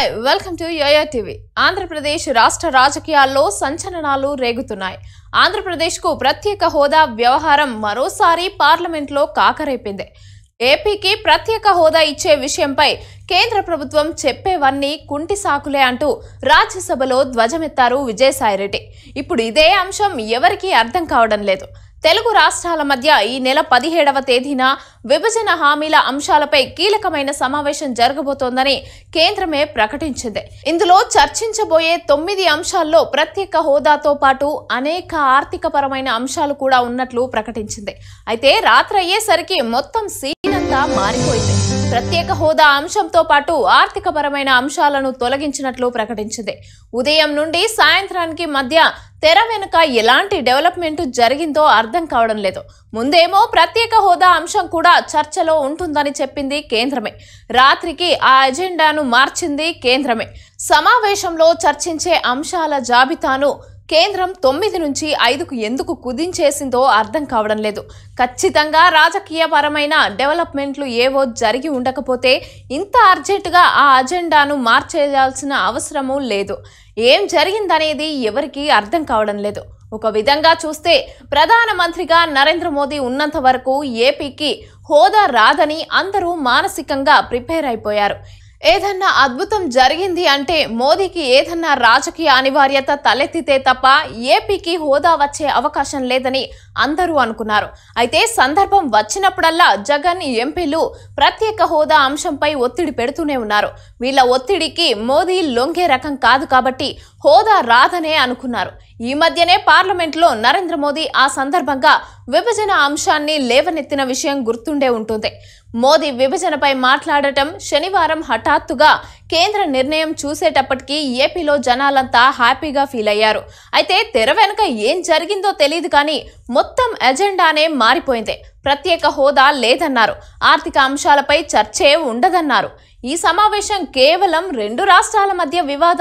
Hi welcome to yo-yo TV Andhra Pradesh రాష్ట్ర రాజకీయాల్లో సంచలనాలు రేగుతున్నాయి. ఆంధ్రప్రదేశ్కు ప్రత్యేక హోదా వ్యవహారం మరోసారి పార్లమెంట్లో కాకరైపింది ఏపీకి ప్రత్యేక హోదా ఇచ్చే విషయంపై కేంద్ర ప్రభుత్వం చెప్పేవన్నీ కుంటి సాకులే అంటూ రాజ్యసభలో ధ్వజమెత్తారు విజయసాయిరెడ్డి. ఇప్పుడు ఇదే అంశం ఎవరికీ అర్థం కావడం లేదు. తెలుగు రాష్ట్రాల మధ్య ఈ నెల పదిహేడవ తేదీన విభజన హామీల అంశాలపై కీలకమైన సమావేశం జరగబోతోందని కేంద్రమే ప్రకటించింది. ఇందులో చర్చించబోయే తొమ్మిది అంశాల్లో ప్రత్యేక హోదాతో పాటు అనేక ఆర్థిక పరమైన అంశాలు కూడా ఉన్నట్లు ప్రకటించింది. అయితే రాత్రి అయ్యేసరికి మొత్తం సీనంతా మారిపోయింది. ప్రత్యేక హోదా అంశంతో పాటు ఆర్థికపరమైన అంశాలను తొలగించినట్లు ప్రకటించింది. ఉదయం నుండి సాయంత్రానికి మధ్య తెర వెనుక ఎలాంటి డెవలప్మెంట్ జరిగిందో అర్థం కావడం లేదు. ముందేమో ప్రత్యేక హోదా అంశం కూడా చర్చలో ఉంటుందని చెప్పింది కేంద్రమే. రాత్రికి ఆ ఎజెండాను మార్చింది కేంద్రమే. సమావేశంలో చర్చించే అంశాల జాబితాను కేంద్రం తొమ్మిది నుంచి ఐదుకు ఎందుకు కుదించేసిందో అర్థం కావడం లేదు. ఖచ్చితంగా రాజకీయపరమైన డెవలప్మెంట్లు ఏవో జరిగి ఉండకపోతే ఇంత అర్జెంటుగా ఆ అజెండాను మార్చేయాల్సిన అవసరము లేదు. ఏం జరిగిందనేది ఎవరికీ అర్థం కావడం లేదు. ఒక విధంగా చూస్తే ప్రధానమంత్రిగా నరేంద్ర మోదీ ఉన్నంత వరకు ఏపీకి హోదా రాదని అందరూ మానసికంగా ప్రిపేర్ అయిపోయారు. ఏదన్నా అద్భుతం జరిగింది అంటే మోదీకి ఏదన్నా రాజకీయ అనివార్యత తలెత్తితే తప్ప ఏపీకి హోదా వచ్చే అవకాశం లేదని అందరూ అనుకున్నారు. అయితే సందర్భం వచ్చినప్పుడల్లా జగన్ ఎంపీలు ప్రత్యేక హోదా అంశంపై ఒత్తిడి పెడుతూనే ఉన్నారు. వీళ్ళ ఒత్తిడికి మోదీ లొంగే రకం కాదు కాబట్టి హోదా రాదనే అనుకున్నారు. ఈ మధ్యనే పార్లమెంట్లో నరేంద్ర మోదీ ఆ సందర్భంగా విభజన అంశాన్ని లేవనెత్తిన విషయం గుర్తుండే ఉంటుంది. మోదీ విభజనపై మాట్లాడటం శనివారం హఠాత్తుగా కేంద్ర నిర్ణయం చూసేటప్పటికీ ఏపీలో జనాలంతా హ్యాపీగా ఫీల్ అయ్యారు. అయితే తెర వెనుక ఏం జరిగిందో తెలియదు కానీ మొత్తం ఎజెండానే మారిపోయింది. ప్రత్యేక హోదా లేదన్నారు. ఆర్థిక అంశాలపై చర్చే ఉండదన్నారు. ఈ సమావేశం కేవలం రెండు రాష్ట్రాల మధ్య వివాద